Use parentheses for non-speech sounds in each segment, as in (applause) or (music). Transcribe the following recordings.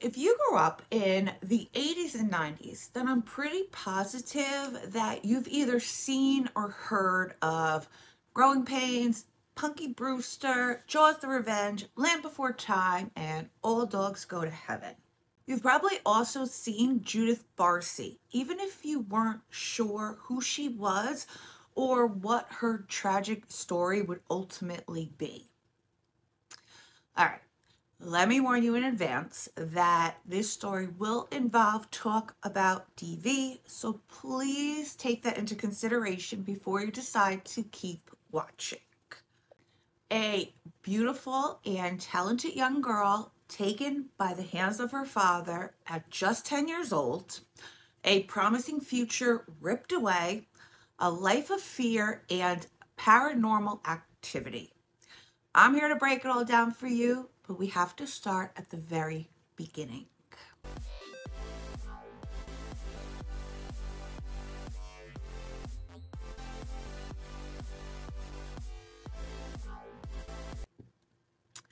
If you grew up in the 80s and 90s, then I'm pretty positive that you've either seen or heard of Growing Pains, Punky Brewster, Jaws the Revenge, Land Before Time, and All Dogs Go to Heaven. You've probably also seen Judith Barsi, even if you weren't sure who she was or what her tragic story would ultimately be. All right, let me warn you in advance that this story will involve talk about DV, so please take that into consideration before you decide to keep watching. A beautiful and talented young girl taken by the hands of her father at just 10 years old, a promising future ripped away, a life of fear and paranormal activity. I'm here to break it all down for you but we have to start at the very beginning.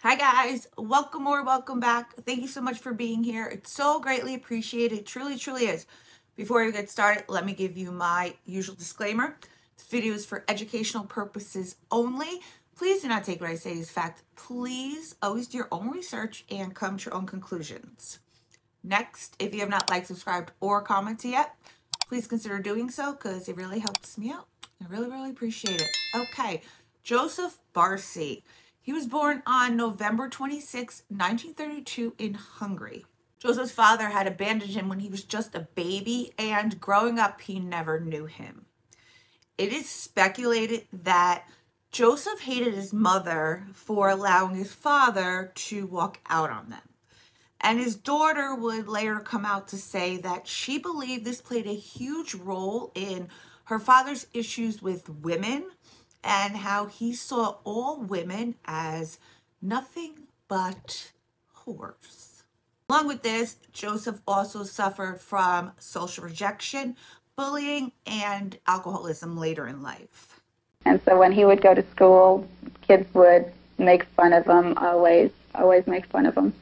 Hi guys, welcome or welcome back. Thank you so much for being here. It's so greatly appreciated. It truly, truly is. Before we get started, let me give you my usual disclaimer. This video is for educational purposes only. Please do not take what I say as fact. Please always do your own research and come to your own conclusions. Next, if you have not liked, subscribed, or commented yet, please consider doing so because it really helps me out. I really, really appreciate it. Okay, Joseph Barsi. He was born on November 26, 1932 in Hungary. Joseph's father had abandoned him when he was just a baby and growing up he never knew him. It is speculated that Joseph hated his mother for allowing his father to walk out on them. And his daughter would later come out to say that she believed this played a huge role in her father's issues with women and how he saw all women as nothing but whores. Along with this, Joseph also suffered from social rejection, bullying, and alcoholism later in life. And so when he would go to school, kids would make fun of him, always, always make fun of him.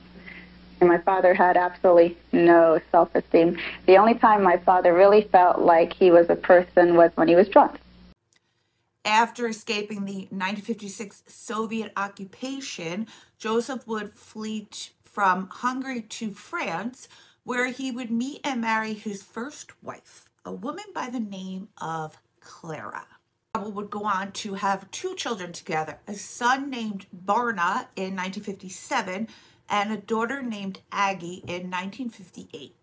And my father had absolutely no self esteem. The only time my father really felt like he was a person was when he was drunk. After escaping the 1956 Soviet occupation, Joseph would flee from Hungary to France, where he would meet and marry his first wife, a woman by the name of Clara would go on to have two children together, a son named Barna in 1957 and a daughter named Aggie in 1958.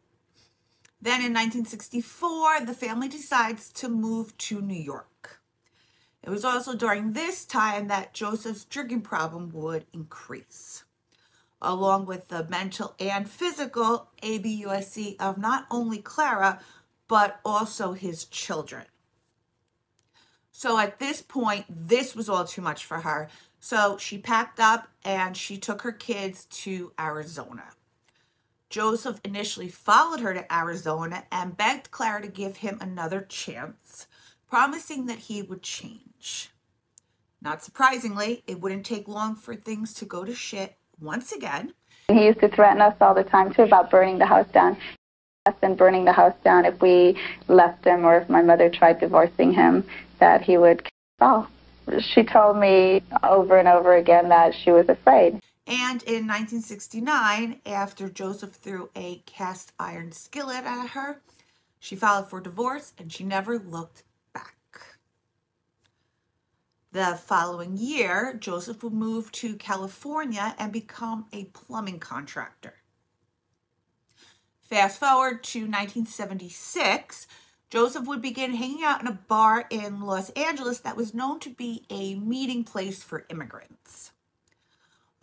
Then in 1964, the family decides to move to New York. It was also during this time that Joseph's drinking problem would increase, along with the mental and physical ABUSC of not only Clara, but also his children. So at this point, this was all too much for her. So she packed up and she took her kids to Arizona. Joseph initially followed her to Arizona and begged Clara to give him another chance, promising that he would change. Not surprisingly, it wouldn't take long for things to go to shit once again. He used to threaten us all the time too about burning the house down and burning the house down if we left him or if my mother tried divorcing him that he would fall. She told me over and over again that she was afraid. And in 1969, after Joseph threw a cast iron skillet at her, she filed for divorce and she never looked back. The following year, Joseph would move to California and become a plumbing contractor. Fast forward to 1976, Joseph would begin hanging out in a bar in Los Angeles that was known to be a meeting place for immigrants.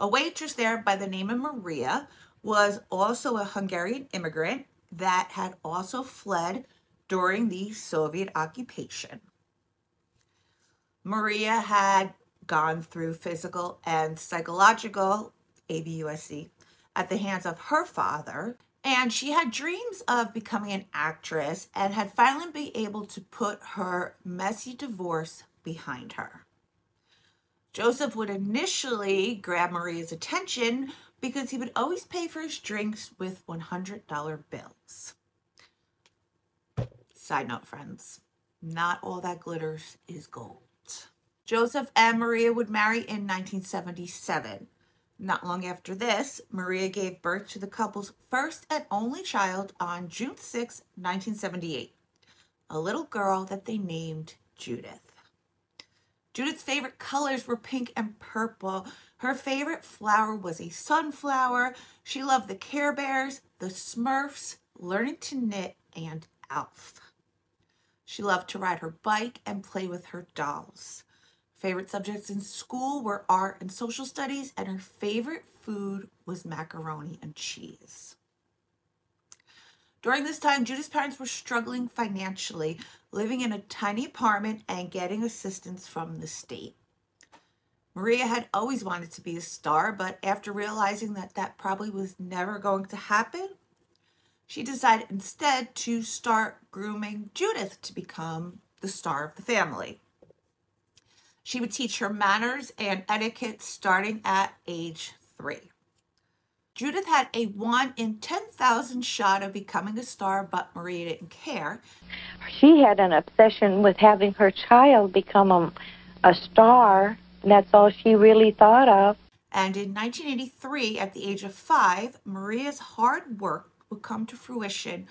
A waitress there by the name of Maria was also a Hungarian immigrant that had also fled during the Soviet occupation. Maria had gone through physical and psychological ABUSC at the hands of her father and she had dreams of becoming an actress and had finally been able to put her messy divorce behind her. Joseph would initially grab Maria's attention because he would always pay for his drinks with $100 bills. Side note, friends, not all that glitters is gold. Joseph and Maria would marry in 1977. Not long after this, Maria gave birth to the couple's first and only child on June 6, 1978, a little girl that they named Judith. Judith's favorite colors were pink and purple. Her favorite flower was a sunflower. She loved the Care Bears, the Smurfs, learning to knit, and Alf. She loved to ride her bike and play with her dolls. Favorite subjects in school were art and social studies, and her favorite food was macaroni and cheese. During this time, Judith's parents were struggling financially, living in a tiny apartment and getting assistance from the state. Maria had always wanted to be a star, but after realizing that that probably was never going to happen, she decided instead to start grooming Judith to become the star of the family. She would teach her manners and etiquette starting at age three. Judith had a 1 in 10,000 shot of becoming a star, but Maria didn't care. She had an obsession with having her child become a, a star. And that's all she really thought of. And in 1983, at the age of five, Maria's hard work would come to fruition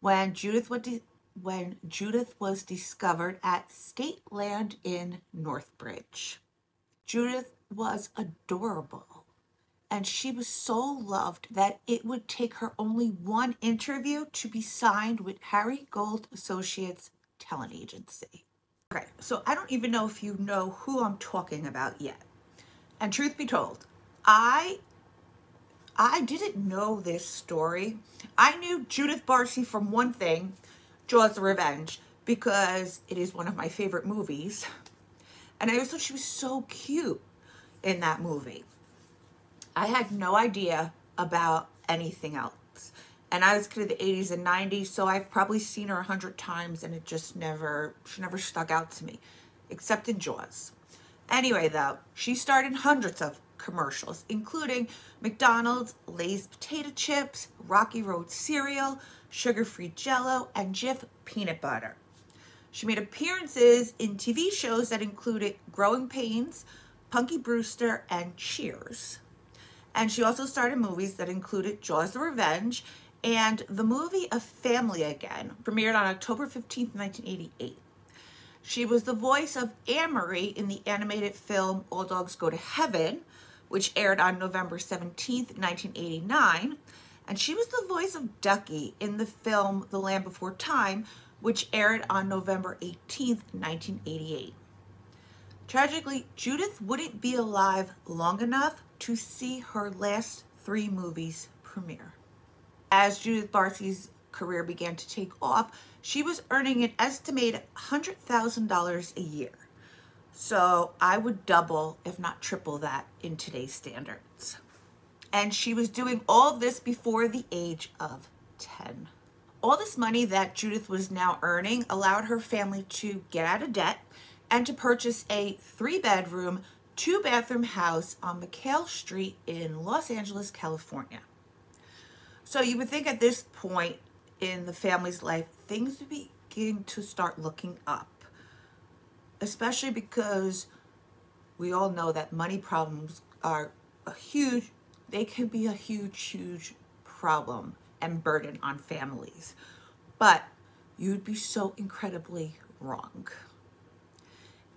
when Judith would when Judith was discovered at Skateland in Northridge. Judith was adorable, and she was so loved that it would take her only one interview to be signed with Harry Gold Associates Talent Agency. Okay, so I don't even know if you know who I'm talking about yet. And truth be told, I I didn't know this story. I knew Judith Barsi from one thing, Jaws Revenge because it is one of my favorite movies. And I also thought she was so cute in that movie. I had no idea about anything else. And I was kid of the 80s and 90s, so I've probably seen her a hundred times and it just never, she never stuck out to me, except in Jaws. Anyway, though, she starred in hundreds of commercials, including McDonald's, Lay's potato chips, Rocky Road cereal, sugar-free jello, and Jif peanut butter. She made appearances in TV shows that included Growing Pains, Punky Brewster, and Cheers. And she also starred in movies that included Jaws the Revenge and the movie A Family Again, premiered on October 15, 1988. She was the voice of Anne-Marie in the animated film All Dogs Go to Heaven, which aired on November 17, 1989, and she was the voice of Ducky in the film The Land Before Time, which aired on November 18, 1988. Tragically, Judith wouldn't be alive long enough to see her last three movies premiere. As Judith Barsi's career began to take off, she was earning an estimated $100,000 a year. So I would double, if not triple that in today's standards. And she was doing all this before the age of 10. All this money that Judith was now earning allowed her family to get out of debt and to purchase a three bedroom, two bathroom house on McHale Street in Los Angeles, California. So you would think at this point in the family's life, things would be beginning to start looking up, especially because we all know that money problems are a huge they can be a huge, huge problem and burden on families. But you'd be so incredibly wrong.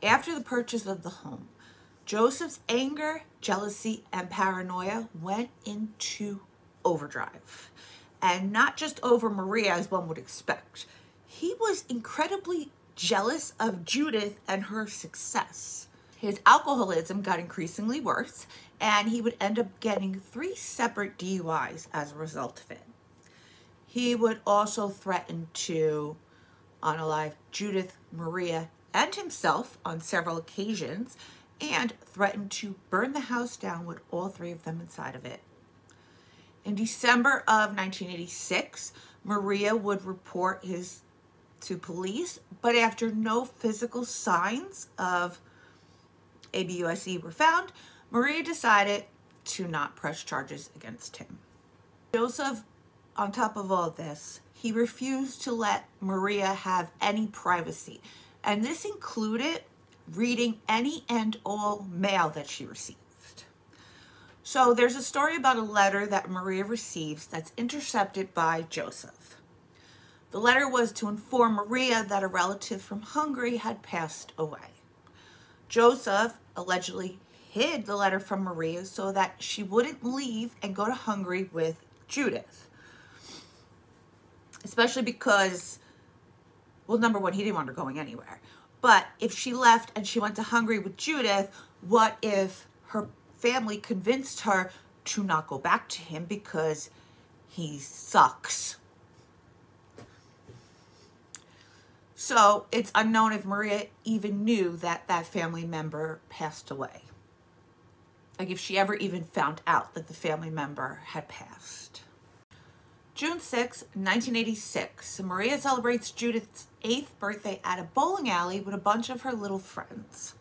After the purchase of the home, Joseph's anger, jealousy, and paranoia went into overdrive. And not just over Maria, as one would expect. He was incredibly jealous of Judith and her success. His alcoholism got increasingly worse, and he would end up getting three separate DUIs as a result of it. He would also threaten to unalive Judith, Maria, and himself on several occasions, and threatened to burn the house down with all three of them inside of it. In December of 1986, Maria would report his to police, but after no physical signs of ABUSE were found, Maria decided to not press charges against him. Joseph, on top of all this, he refused to let Maria have any privacy, and this included reading any and all mail that she received. So there's a story about a letter that Maria receives that's intercepted by Joseph. The letter was to inform Maria that a relative from Hungary had passed away. Joseph allegedly hid the letter from Maria so that she wouldn't leave and go to Hungary with Judith. Especially because, well, number one, he didn't want her going anywhere. But if she left and she went to Hungary with Judith, what if her family convinced her to not go back to him because he sucks? So it's unknown if Maria even knew that that family member passed away. Like if she ever even found out that the family member had passed. June 6, 1986, Maria celebrates Judith's eighth birthday at a bowling alley with a bunch of her little friends.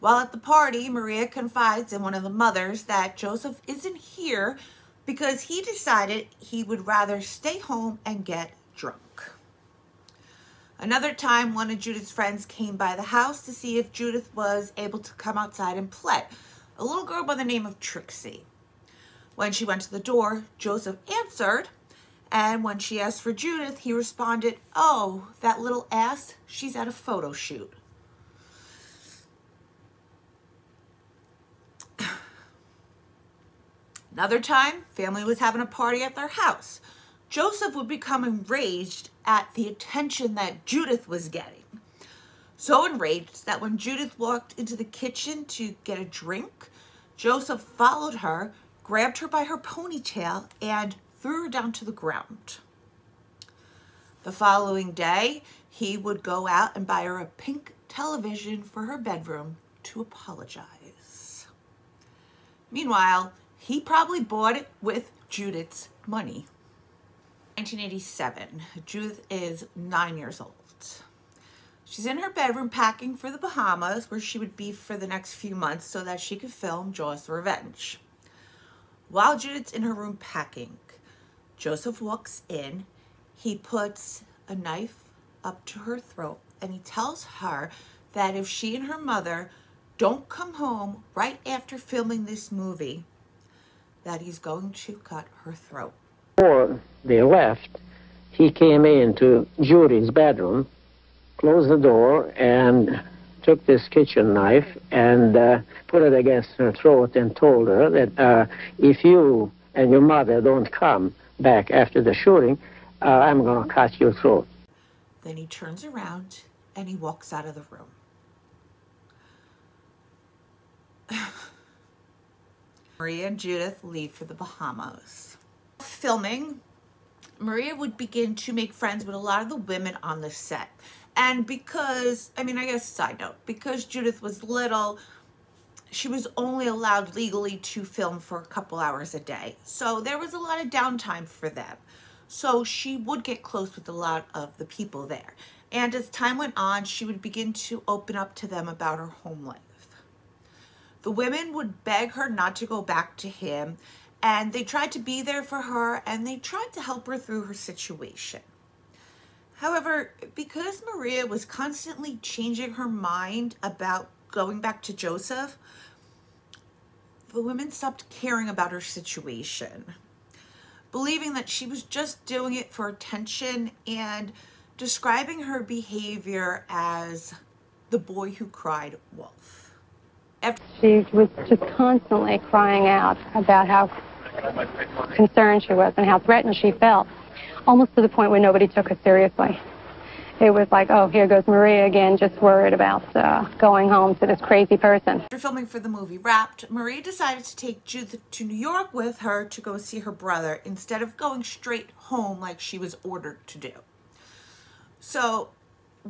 While at the party, Maria confides in one of the mothers that Joseph isn't here because he decided he would rather stay home and get drunk. Another time, one of Judith's friends came by the house to see if Judith was able to come outside and play. A little girl by the name of Trixie. When she went to the door, Joseph answered and when she asked for Judith, he responded, Oh, that little ass, she's at a photo shoot. Another time, family was having a party at their house. Joseph would become enraged at the attention that Judith was getting. So enraged that when Judith walked into the kitchen to get a drink, Joseph followed her, grabbed her by her ponytail, and threw her down to the ground. The following day, he would go out and buy her a pink television for her bedroom to apologize. Meanwhile, he probably bought it with Judith's money. 1987, Judith is nine years old. She's in her bedroom packing for the Bahamas, where she would be for the next few months so that she could film Jaws Revenge. While Judith's in her room packing, Joseph walks in. He puts a knife up to her throat and he tells her that if she and her mother don't come home right after filming this movie, that he's going to cut her throat. Before they left, he came into Judy's bedroom, closed the door, and took this kitchen knife and uh, put it against her throat and told her that uh, if you and your mother don't come, back after the shooting, uh, I'm going to cut your throat. Then he turns around and he walks out of the room. (sighs) Maria and Judith leave for the Bahamas. Filming, Maria would begin to make friends with a lot of the women on the set. And because, I mean, I guess side note, because Judith was little, she was only allowed legally to film for a couple hours a day. So there was a lot of downtime for them. So she would get close with a lot of the people there. And as time went on, she would begin to open up to them about her home life. The women would beg her not to go back to him, and they tried to be there for her and they tried to help her through her situation. However, because Maria was constantly changing her mind about going back to Joseph, the women stopped caring about her situation, believing that she was just doing it for attention and describing her behavior as the boy who cried wolf. After she was just constantly crying out about how concerned she was and how threatened she felt, almost to the point where nobody took her seriously it was like, oh, here goes Maria again, just worried about uh, going home to this crazy person. After filming for the movie Wrapped, Maria decided to take Judith to New York with her to go see her brother instead of going straight home like she was ordered to do. So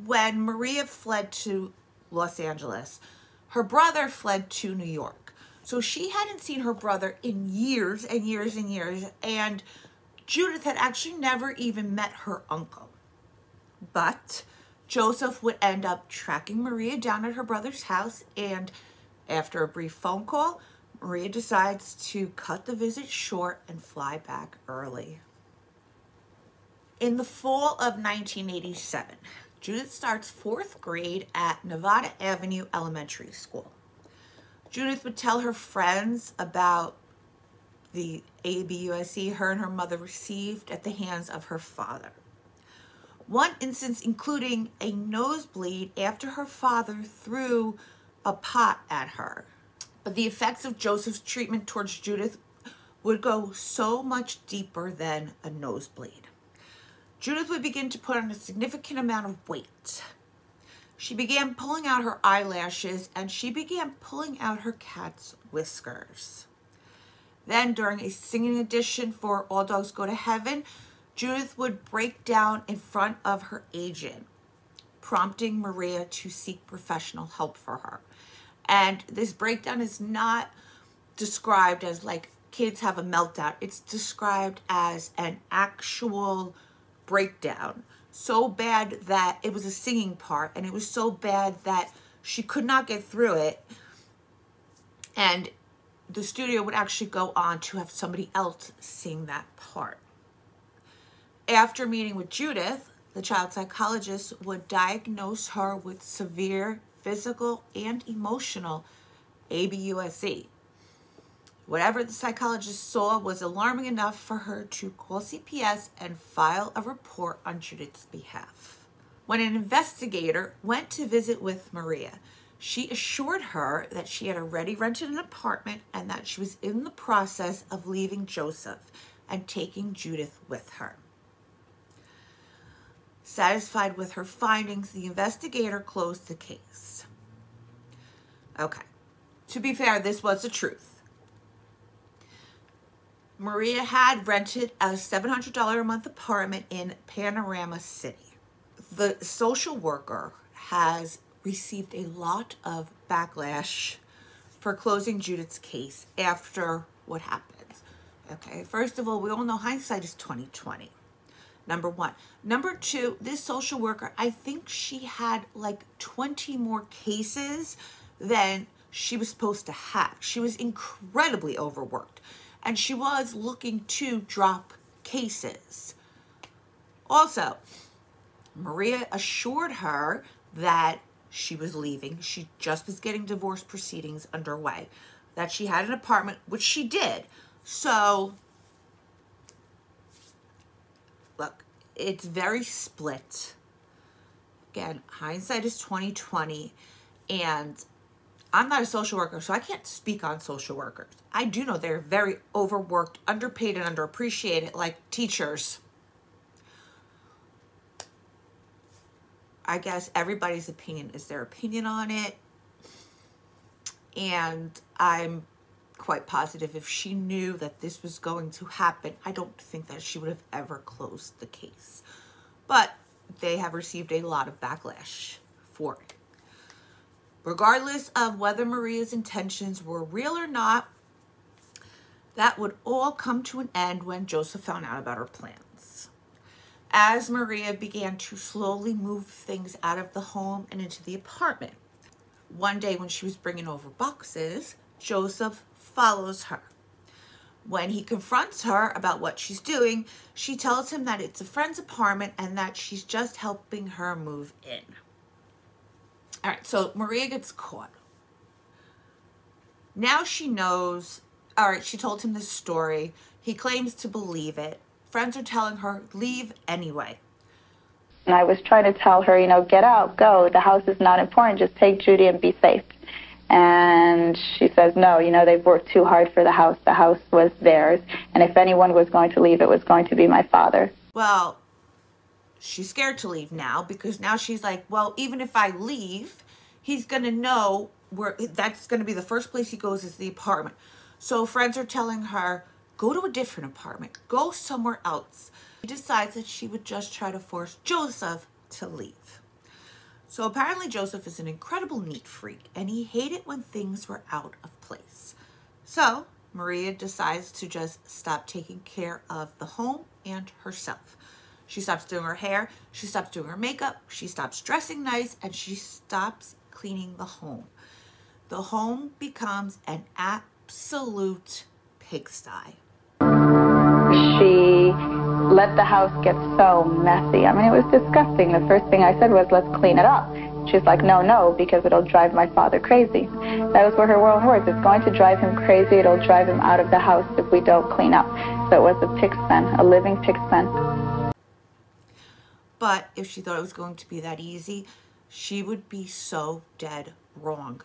when Maria fled to Los Angeles, her brother fled to New York. So she hadn't seen her brother in years and years and years, and Judith had actually never even met her uncle. But Joseph would end up tracking Maria down at her brother's house and after a brief phone call, Maria decides to cut the visit short and fly back early. In the fall of 1987, Judith starts fourth grade at Nevada Avenue Elementary School. Judith would tell her friends about the ABUSC her and her mother received at the hands of her father. One instance including a nosebleed after her father threw a pot at her. But the effects of Joseph's treatment towards Judith would go so much deeper than a nosebleed. Judith would begin to put on a significant amount of weight. She began pulling out her eyelashes and she began pulling out her cat's whiskers. Then, during a singing audition for All Dogs Go to Heaven, Judith would break down in front of her agent, prompting Maria to seek professional help for her. And this breakdown is not described as like kids have a meltdown, it's described as an actual breakdown. So bad that it was a singing part, and it was so bad that she could not get through it. And the studio would actually go on to have somebody else sing that part. After meeting with Judith, the child psychologist would diagnose her with severe physical and emotional ABUSC. Whatever the psychologist saw was alarming enough for her to call CPS and file a report on Judith's behalf. When an investigator went to visit with Maria, she assured her that she had already rented an apartment and that she was in the process of leaving Joseph and taking Judith with her. Satisfied with her findings, the investigator closed the case. Okay. To be fair, this was the truth. Maria had rented a $700 a month apartment in Panorama City. The social worker has received a lot of backlash for closing Judith's case after what happened. Okay, first of all, we all know hindsight is 2020 number one. Number two, this social worker, I think she had like 20 more cases than she was supposed to have. She was incredibly overworked and she was looking to drop cases. Also, Maria assured her that she was leaving. She just was getting divorce proceedings underway, that she had an apartment, which she did. So look, it's very split. Again, hindsight is 2020 and I'm not a social worker, so I can't speak on social workers. I do know they're very overworked, underpaid, and underappreciated, like teachers. I guess everybody's opinion is their opinion on it. And I'm quite positive if she knew that this was going to happen, I don't think that she would have ever closed the case. But they have received a lot of backlash for it. Regardless of whether Maria's intentions were real or not, that would all come to an end when Joseph found out about her plans. As Maria began to slowly move things out of the home and into the apartment, one day when she was bringing over boxes, Joseph follows her. When he confronts her about what she's doing, she tells him that it's a friend's apartment and that she's just helping her move in. All right, so Maria gets caught. Now she knows, all right, she told him this story. He claims to believe it. Friends are telling her, leave anyway. And I was trying to tell her, you know, get out, go. The house is not important. Just take Judy and be safe. And she says, no, you know, they've worked too hard for the house. The house was theirs. And if anyone was going to leave, it was going to be my father. Well, she's scared to leave now because now she's like, well, even if I leave, he's going to know where that's going to be the first place he goes is the apartment. So friends are telling her, go to a different apartment, go somewhere else. She decides that she would just try to force Joseph to leave. So apparently Joseph is an incredible neat freak and he hated when things were out of place. So Maria decides to just stop taking care of the home and herself. She stops doing her hair, she stops doing her makeup, she stops dressing nice, and she stops cleaning the home. The home becomes an absolute pigsty. She let the house get so messy. I mean, it was disgusting. The first thing I said was, let's clean it up. She's like, no, no, because it'll drive my father crazy. That was were her own words. It's going to drive him crazy. It'll drive him out of the house if we don't clean up. So it was a pig pen, a living pig pen. But if she thought it was going to be that easy, she would be so dead wrong.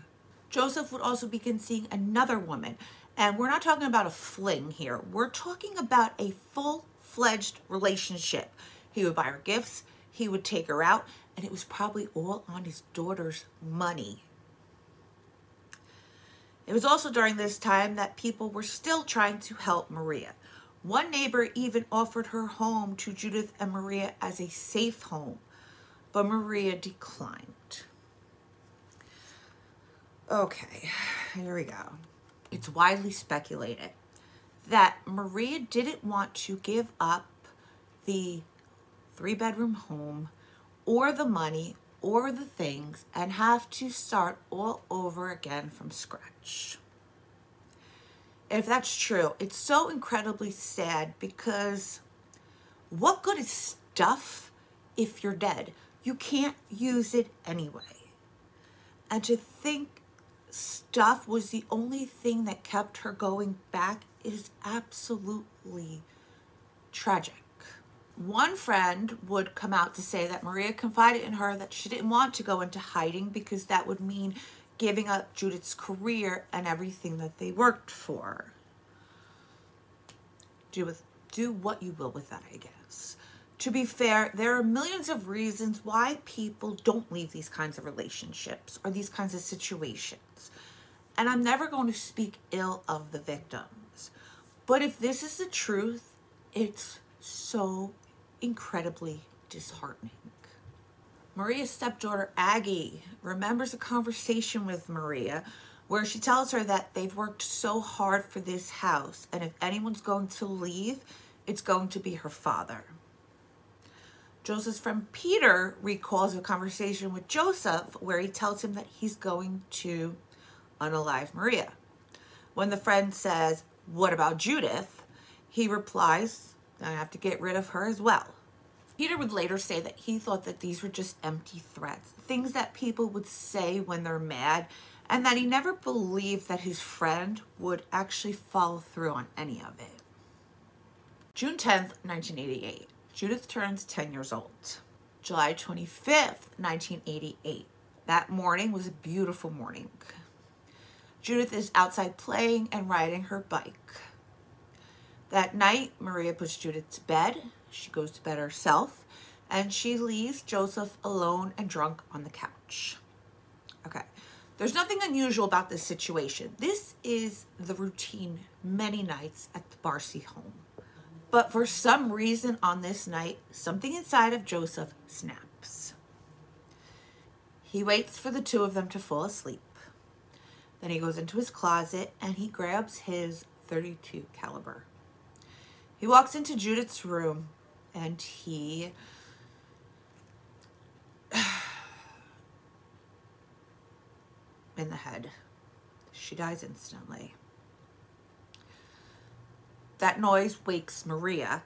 Joseph would also begin seeing another woman. And we're not talking about a fling here. We're talking about a full fledged relationship. He would buy her gifts, he would take her out, and it was probably all on his daughter's money. It was also during this time that people were still trying to help Maria. One neighbor even offered her home to Judith and Maria as a safe home, but Maria declined. Okay, here we go. It's widely speculated that Maria didn't want to give up the three bedroom home or the money or the things and have to start all over again from scratch. If that's true, it's so incredibly sad because what good is stuff if you're dead? You can't use it anyway. And to think stuff was the only thing that kept her going back is absolutely tragic. One friend would come out to say that Maria confided in her that she didn't want to go into hiding because that would mean giving up Judith's career and everything that they worked for. Do with do what you will with that, I guess. To be fair, there are millions of reasons why people don't leave these kinds of relationships or these kinds of situations. And I'm never going to speak ill of the victims. But if this is the truth, it's so incredibly disheartening. Maria's stepdaughter, Aggie, remembers a conversation with Maria where she tells her that they've worked so hard for this house, and if anyone's going to leave, it's going to be her father. Joseph's friend Peter recalls a conversation with Joseph where he tells him that he's going to unalive Maria. When the friend says, What about Judith? he replies, I have to get rid of her as well. Peter would later say that he thought that these were just empty threats, things that people would say when they're mad, and that he never believed that his friend would actually follow through on any of it. June 10th, 1988. Judith turns 10 years old. July 25th, 1988. That morning was a beautiful morning. Judith is outside playing and riding her bike. That night, Maria puts Judith to bed. She goes to bed herself and she leaves Joseph alone and drunk on the couch. Okay, there's nothing unusual about this situation. This is the routine many nights at the Barsi home. But for some reason on this night, something inside of Joseph snaps. He waits for the two of them to fall asleep. Then he goes into his closet and he grabs his 32 caliber. He walks into Judith's room and he (sighs) in the head. She dies instantly. That noise wakes Maria,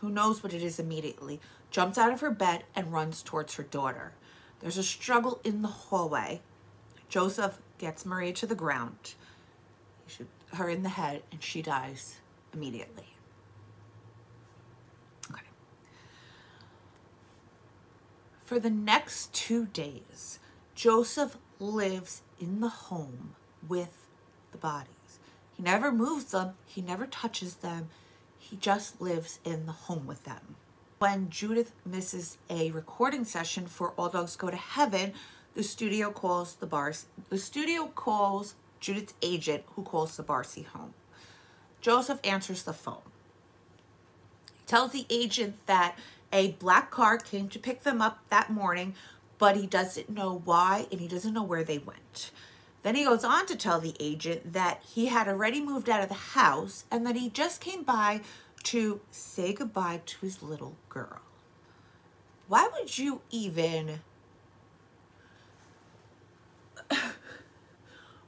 who knows what it is immediately, jumps out of her bed and runs towards her daughter. There's a struggle in the hallway. Joseph gets Maria to the ground. He shoots her in the head and she dies immediately. For the next two days, Joseph lives in the home with the bodies. He never moves them, he never touches them, he just lives in the home with them. When Judith misses a recording session for All Dogs Go to Heaven, the studio calls the bars. The studio calls Judith's agent, who calls the Barsi home. Joseph answers the phone. He tells the agent that a black car came to pick them up that morning, but he doesn't know why and he doesn't know where they went. Then he goes on to tell the agent that he had already moved out of the house and that he just came by to say goodbye to his little girl. Why would you even (coughs)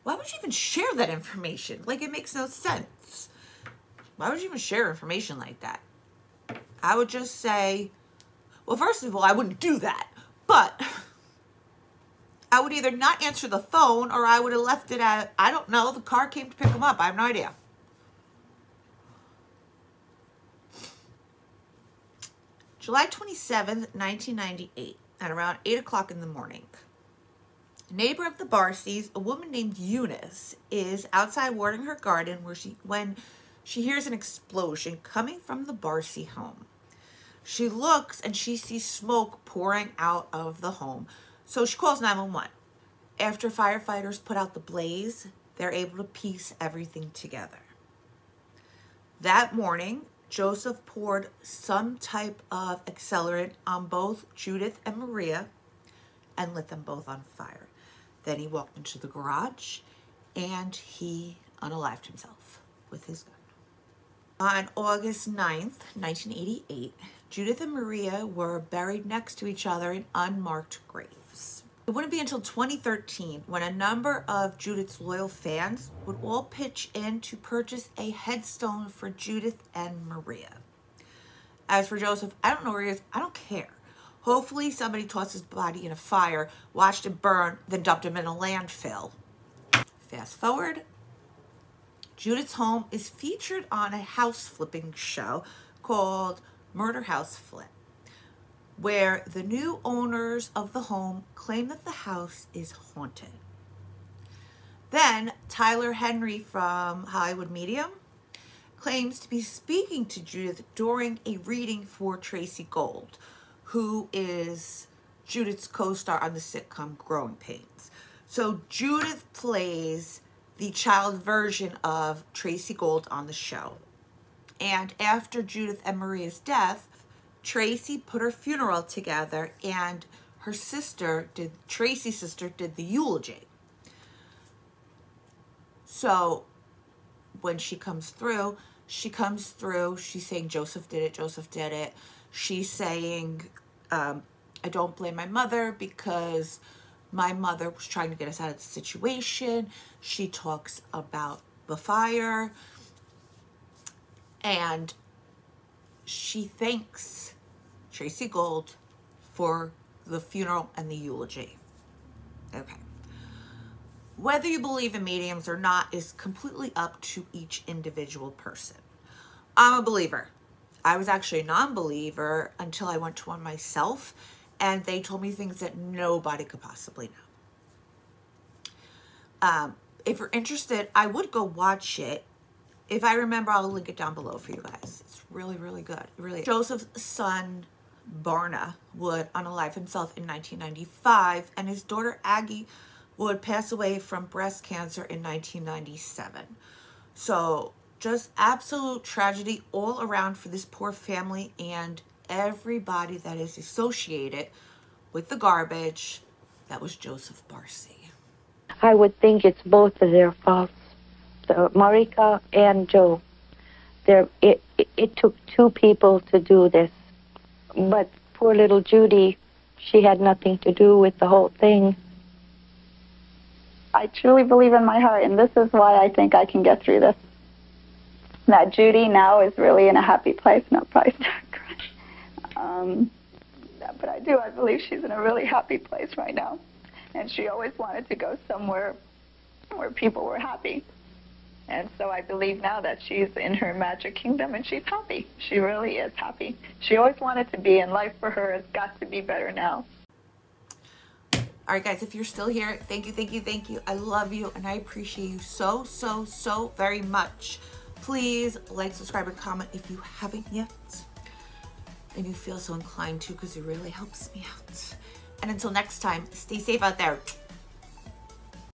why would you even share that information? Like, it makes no sense. Why would you even share information like that? I would just say, well, first of all, I wouldn't do that, but I would either not answer the phone or I would have left it at, I don't know, the car came to pick him up. I have no idea. July 27th, 1998, at around 8 o'clock in the morning. Neighbor of the Barsis, a woman named Eunice, is outside watering her garden where she when she hears an explosion coming from the Barsi home. She looks and she sees smoke pouring out of the home, so she calls 911. After firefighters put out the blaze, they're able to piece everything together. That morning, Joseph poured some type of accelerant on both Judith and Maria and lit them both on fire. Then he walked into the garage and he unalived himself with his gun. On August 9th, 1988, Judith and Maria were buried next to each other in unmarked graves. It wouldn't be until 2013 when a number of Judith's loyal fans would all pitch in to purchase a headstone for Judith and Maria. As for Joseph, I don't know where he is. I don't care. Hopefully somebody tossed his body in a fire, watched it burn, then dumped him in a landfill. Fast forward. Judith's home is featured on a house flipping show called Murder House Flip, where the new owners of the home claim that the house is haunted. Then Tyler Henry from Hollywood Medium claims to be speaking to Judith during a reading for Tracey Gold, who is Judith's co-star on the sitcom Growing Pains. So Judith plays the child version of Tracey Gold on the show. And after Judith and Maria's death, Tracey put her funeral together and her sister did, Tracey's sister did the eulogy. So when she comes through, she comes through, she's saying Joseph did it, Joseph did it. She's saying, um, I don't blame my mother because my mother was trying to get us out of the situation. She talks about the fire and she thanks Tracey Gold for the funeral and the eulogy. Okay. Whether you believe in mediums or not is completely up to each individual person. I'm a believer. I was actually a non-believer until I went to one myself and they told me things that nobody could possibly know. Um, if you're interested, I would go watch it. If I remember, I'll link it down below for you guys. It's really, really good. Really. Joseph's son, Barna, would unalive himself in 1995, and his daughter, Aggie, would pass away from breast cancer in 1997. So just absolute tragedy all around for this poor family and everybody that is associated with the garbage that was Joseph Barsi. I would think it's both of their faults, so Marika and Joe. There, it, it, it took two people to do this, but poor little Judy, she had nothing to do with the whole thing. I truly believe in my heart, and this is why I think I can get through this. That Judy now is really in a happy place. No, crying. Um, but I do. I believe she's in a really happy place right now, and she always wanted to go somewhere where people were happy. And so I believe now that she's in her magic kingdom and she's happy. She really is happy. She always wanted to be, and life for her has got to be better now. All right, guys, if you're still here, thank you, thank you, thank you. I love you and I appreciate you so, so, so very much. Please like, subscribe, and comment if you haven't yet. And you feel so inclined to because it really helps me out. And until next time, stay safe out there.